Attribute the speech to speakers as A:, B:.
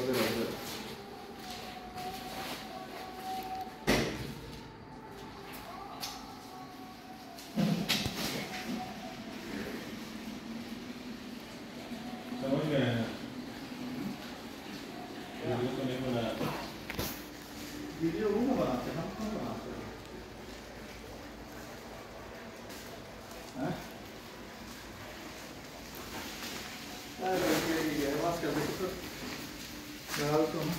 A: れでは
B: समझ गए हैं वीडियो तो नहीं बनाया था
A: ビデオ音楽なんて Claro, toma.